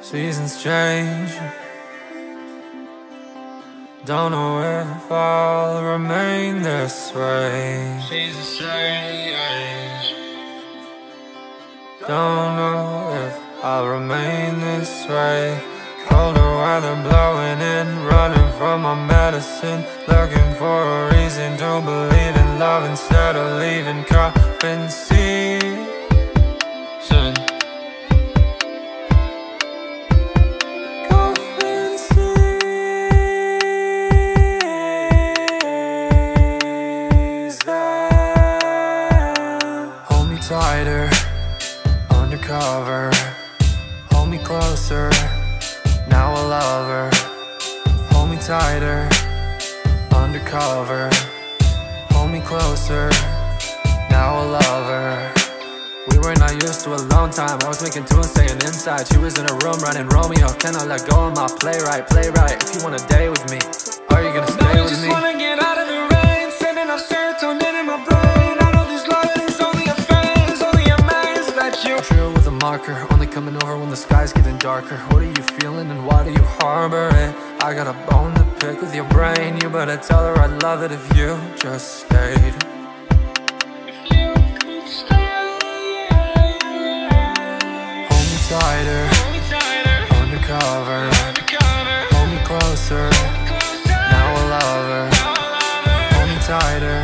Seasons change. Don't know if I'll remain this way. Seasons change. Don't know if I'll remain this way. Colder weather blowing in, running from my medicine. Looking for a reason to believe in love instead of leaving cuffing season. Tighter, undercover. Hold me closer, now a lover. Hold me tighter, undercover. Hold me closer, now a lover. We were not used to a long time. I was making tunes, staying inside. She was in a room running Romeo. Can I let go of my playwright? Playwright, if you wanna day with me, marker Only coming over when the sky's getting darker. What are you feeling and why do you harbor it? I got a bone to pick with your brain. You better tell her I'd love it if you just stayed. Hold me tighter. Hold me tighter. Undercover Undercover Hold me closer, closer. Now a lover, Hold me tighter.